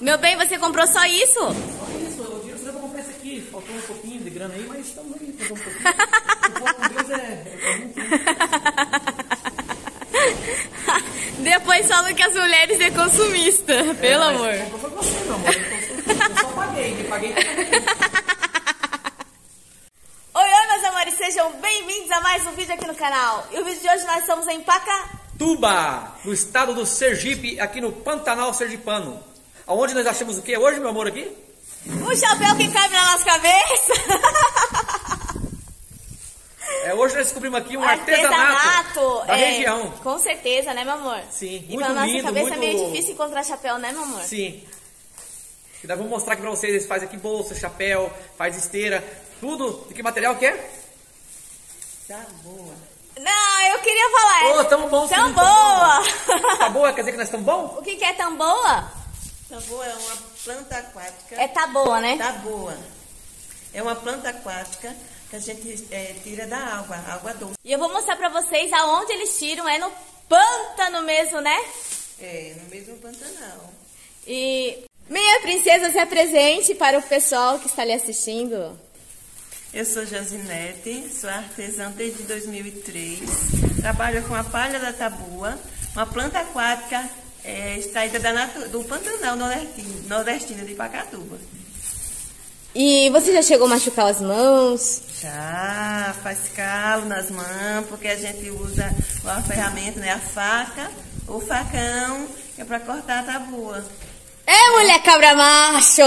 Meu bem, você comprou só isso? Só isso, o dinheiro você pra comprar esse aqui. Faltou um pouquinho de grana aí, mas estamos aí, faltou um pouquinho. o Deus é, é muito. Depois falam que as mulheres é consumista, pelo É, mas amor. Comprou foi você, meu amor. Eu, só- eu paguei, eu paguei. Oi, oi, meus amores, sejam bem-vindos a mais um vídeo aqui no canal. E o vídeo de hoje nós estamos em Paca... Tuba, no estado do Sergipe, aqui no Pantanal Sergipano. Aonde nós achamos o que hoje, meu amor, aqui? Um chapéu que cabe na nossa cabeça. É, hoje nós descobrimos aqui um artesanato, da é, região. Com certeza, né, meu amor? Sim, E muito pra nossa lindo, cabeça é meio muito- difícil encontrar chapéu, né, meu amor? Sim. E nós vamos mostrar aqui pra vocês. Eles fazem aqui bolsa, chapéu, faz esteira, tudo. De que material que é? Tá boa. Não, eu queria falar. Ô, tamo bom, Tão boa. Tá boa? Quer dizer que nós estamos bom? o que, que é tão boa? Tá boa é uma planta aquática. É tá boa, né? Tá boa. É uma planta aquática que a gente é, tira da água, água doce. E eu vou mostrar pra vocês aonde eles tiram. É no pântano mesmo, né? É, no mesmo Pantanal. E minha princesa se apresente para o pessoal que está ali assistindo. Eu sou Josinete, sou artesã desde 2003. Trabalho com a palha da tabua, uma planta aquática é, extraída da do Pantanal nordestino, nordestino de Pacatuba. E você já chegou a machucar as mãos? Já faz calo nas mãos, porque a gente usa a ferramenta, né, a faca, o facão, que é para cortar a tabua. É, mulher cabra macho!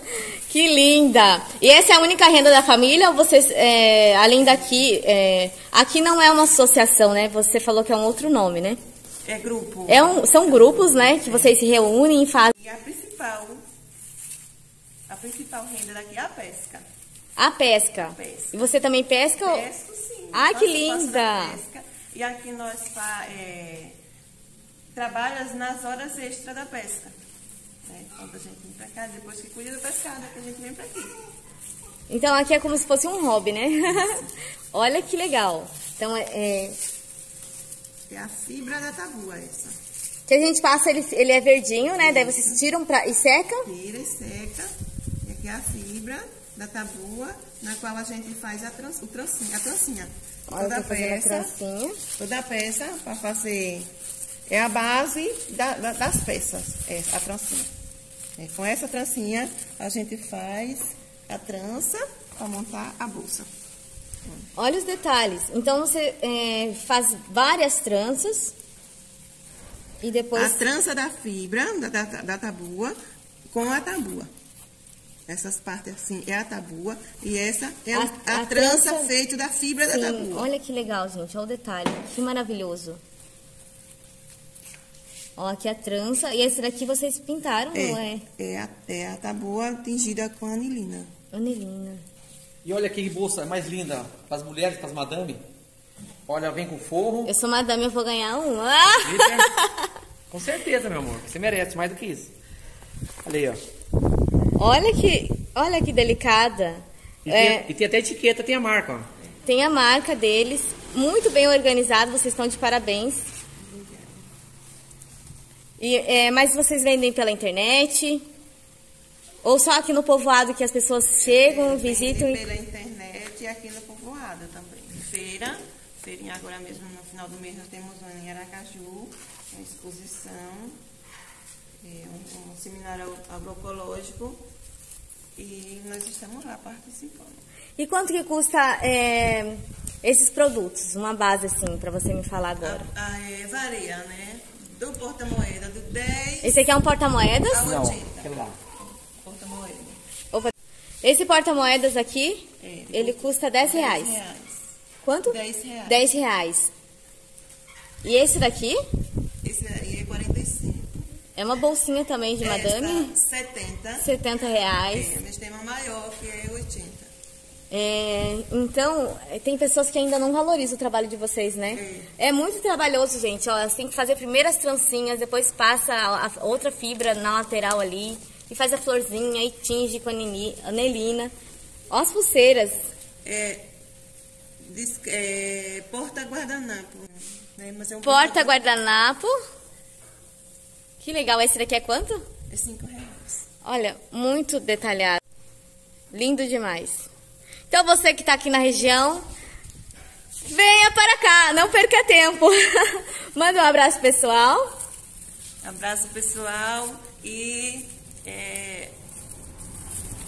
que linda! E essa é a única renda da família ou vocês, é, além daqui, é, aqui não é uma associação, né? Você falou que é um outro nome, né? É grupo. É um, são grupos, né? Que vocês se reúnem e fazem E a principal, a principal renda daqui é a pesca. a pesca. Pesca. E você também pesca? Pesco sim. Ai, que linda. pesca. E aqui nós é, trabalhamos nas horas extras da pesca. Né? Quando a gente vem pra cá, depois que cuida da pescada, que a gente vem pra aqui. Então aqui é como se fosse um hobby, né? Olha que legal. Então é, é, É a fibra da tabua essa. que a gente passa, ele, ele é verdinho, né? Daí vocês tiram pra, e secam. Tira e seca. E aqui é a fibra da tabua, na qual a gente faz a, trans, o trancinha, a trancinha. Olha, Toda a peça, trancinha. toda a peça para fazer é a base da- da- das peças, é a trancinha. É, com essa trancinha a gente faz a trança para montar a bolsa. Olha os detalhes. Então você é, faz várias tranças e depois. A trança da fibra da, da, da tabua com a tabua. Essas partes assim é a tabua e essa é A- a, a trança, trança- feita da fibra Sim, da tabua. olha que legal, gente. Olha o detalhe. Que maravilhoso. Ó, aqui a trança. E esse daqui vocês pintaram, não é? É, é, a, é a tabua tingida com anilina. Anelina. E olha que bolsa mais linda para as mulheres, para as madame. Olha, vem com forro. Eu sou madame, eu vou ganhar um. Com certeza, meu amor. Você merece mais do que isso. Olha aí, ó. Olha que, olha que delicada. E, É, tem, e tem até etiqueta, tem a marca, ó. tem a marca deles, muito bem organizado, vocês estão de parabéns. E, é, mas vocês vendem pela internet? Ou só aqui no povoado que as pessoas chegam, visitam e... pela internet e aqui no povoado também. Feira, feirinha agora mesmo no final do mês nós temos uma em Aracaju, uma exposição, é, um, um seminário agroecológico e nós estamos lá participando. E quanto que custa é, esses produtos? Uma base assim, pra você me falar agora. A, a, é, varia, né? Do porta-moeda do 10 Esse aqui é um porta-moedas? Não, 80. aquele lá. Esse porta-moedas aqui, É, ele custa 10 reais. 10 reais. Quanto? 10 reais. 10 reais. E esse daqui Esse aí é 45. é uma bolsinha também de madame, Essa, 70. 70 reais. É, mas tem uma maior que é 80. É, então, é, tem pessoas que ainda não valorizam o trabalho de vocês, né? É muito trabalhoso, gente. Ó, você tem que fazer primeiro as trancinhas, depois passa a, a outra fibra na lateral ali, e faz a florzinha e tinge com anelina. Ó as pulseiras. É, diz- é, porta-guardanapo. Né? Mas é um Porta guardanapo. Que legal. Esse daqui é quanto? é cinco reais. Olha, muito detalhado. Lindo demais. Então você que está aqui na região, venha para cá, não perca tempo. Manda um abraço pessoal. Abraço pessoal e é,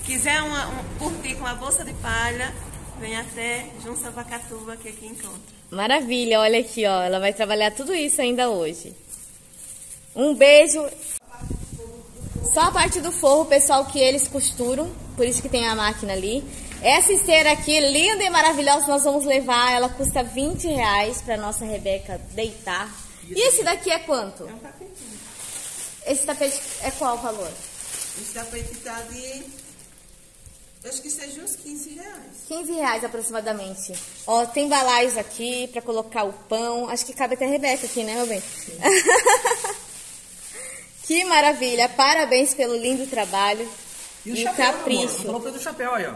quiser uma, um, curtir com a bolsa de palha, vem até Junça Vacatuba que aqui encontra. Maravilha, olha aqui, ó, ela vai trabalhar tudo isso ainda hoje. Um beijo. Só a parte do forro, pessoal, que eles costuram, por isso que tem a máquina ali. Essa esteira aqui, linda e maravilhosa, nós vamos levar. Ela custa 20 reais para nossa Rebeca deitar. E esse daqui é quanto? É um tapetinho. Esse tapete é qual o valor? Esse tapete tá de. Eu acho que seja uns 15 reais. 15 reais aproximadamente. Ó, tem balaios aqui para colocar o pão. Acho que cabe até a Rebeca aqui, né, meu bem? que maravilha. Parabéns pelo lindo trabalho e, o o chapéu, capricho. Falou o preço do chapéu aí, ó.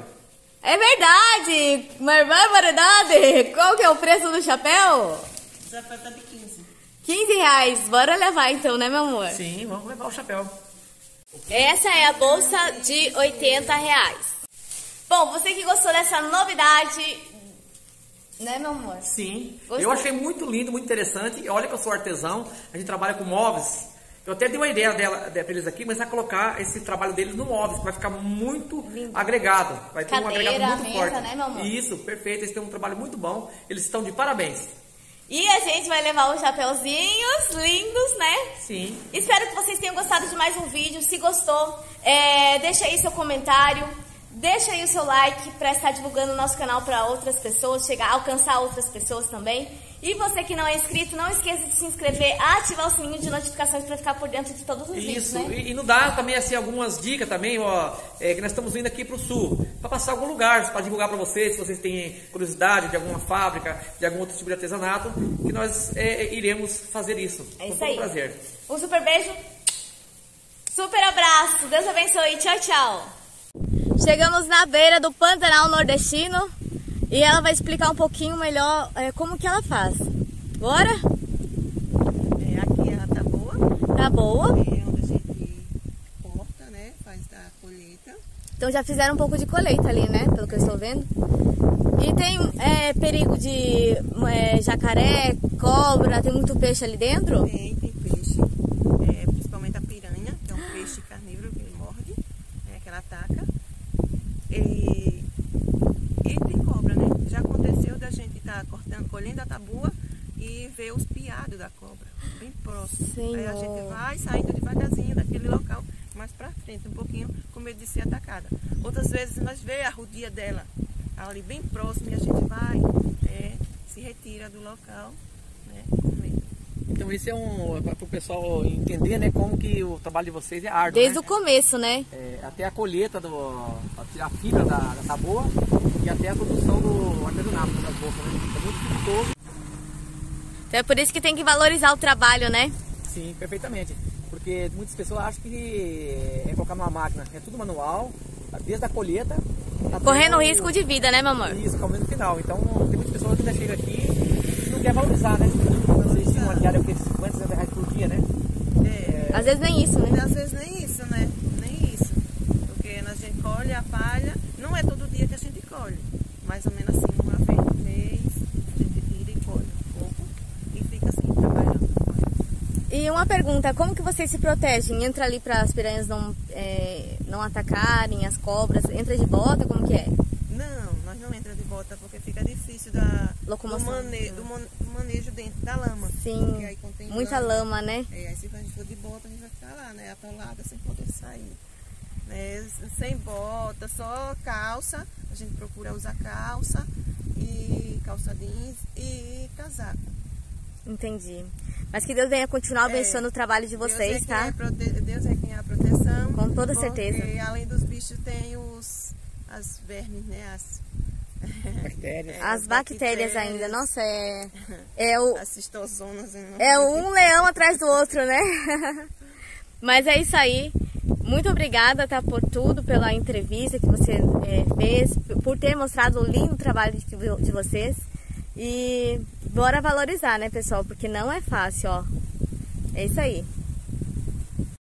É verdade! Mas barbaridade! Qual que é o preço do chapéu? O chapéu tá de 15. 15 reais. Bora levar então, né, meu amor? Sim, vamos levar o chapéu. Essa é a bolsa de 80 reais. Bom, você que gostou dessa novidade, né, meu amor? Sim. Gostei. Eu achei muito lindo, muito interessante. E Olha que eu sou artesão, a gente trabalha com móveis. Eu até dei uma ideia dela, de- pra eles aqui, mas vai colocar esse trabalho deles no móveis, que vai ficar muito Lindo. agregado. Vai ter um Cadeira, agregado muito mesa, forte. né, meu amor? Isso, perfeito. Eles têm um trabalho muito bom. Eles estão de parabéns. E a gente vai levar os chapeuzinhos lindos, né? Sim. Espero que vocês tenham gostado de mais um vídeo. Se gostou, é, deixa aí seu comentário, deixa aí o seu like para estar divulgando o nosso canal para outras pessoas, chegar, alcançar outras pessoas também. E você que não é inscrito, não esqueça de se inscrever, ativar o sininho de notificações para ficar por dentro de todos os vídeos, Isso, né? e, e não dá também assim algumas dicas também, ó, é, que nós estamos vindo aqui para o sul, para passar algum lugar, para divulgar para vocês, se vocês têm curiosidade de alguma fábrica, de algum outro tipo de artesanato, que nós é, iremos fazer isso. É com isso todo aí. prazer. Um super beijo, super abraço, Deus abençoe, tchau, tchau. Chegamos na beira do Pantanal Nordestino e ela vai explicar um pouquinho melhor é, como que ela faz. Bora? É, aqui ela tá boa. Tá boa? É onde a gente corta, né? Faz a colheita. Então já fizeram um pouco de colheita ali, né? Pelo que eu estou vendo. E tem é, perigo de é, jacaré, cobra, tem muito peixe ali dentro? Tem, tem peixe. É, principalmente a piranha, que é um peixe carnívoro que ele morde, né, que ela ataca. E, e tem cobra, né? Já aconteceu da gente estar cortando, colhendo a tabua ver os piados da cobra, bem próximo. Aí a Senhor. gente vai saindo devagarzinho daquele local, mais pra frente, um pouquinho, com medo de ser atacada. Outras vezes nós vê a rodia dela ali bem próximo e a gente vai, é, se retira do local, né. Então isso é um para o pessoal entender, né, como que o trabalho de vocês é árduo, Desde né? o começo, né? É, até a colheita do a tirar a fibra da, da taboa e até a produção do artesanato das bolsas, né? É muito custoso. Então é por isso que tem que valorizar o trabalho, né? Sim, perfeitamente. Porque muitas pessoas acham que é colocar numa máquina, é tudo manual, desde a colheita. até Correndo risco de vida, né, meu amor? Isso, calma no final. Então tem muitas pessoas que ainda chegam aqui e não quer valorizar, né? Vocês tinham uma diária de 50, 60 reais por dia, né? É, às vezes nem isso, né? Nem isso. Porque a gente colhe a palha, não é todo dia que a gente colhe. Mais ou menos assim, uma vez no mês, a gente tira e colhe um pouco e fica assim, trabalhando. E uma pergunta, como que vocês se protegem? Entra ali para as piranhas não, é, não atacarem, as cobras, entra de bota, como que é? Não, nós não entramos de bota porque fica difícil da, do, Locomoção. mane, do, mon- do manejo dentro da lama. Sim, muita lama, né? É, aí se a gente for de bota, a gente vai ficar lá, né? Atolada sem poder sair. Né? Sem bota, só calça. A gente procura usar calça e calça jeans e casaco. Entendi. Mas que Deus venha continuar abençoando o trabalho de vocês, Deus é tá? É prote... Deus é quem é a proteção. Com toda porque certeza. além dos bichos tem os as vermes, né? As, Bactérias. É, As bactérias ainda, nossa, é, é o, as cistozonas. né? é um leão atrás do outro, né? Mas é isso aí. Muito obrigada, tá, por tudo, pela entrevista que você é, fez, por ter mostrado o lindo trabalho de, de vocês. E bora valorizar, né, pessoal? Porque não é fácil, ó. É isso aí.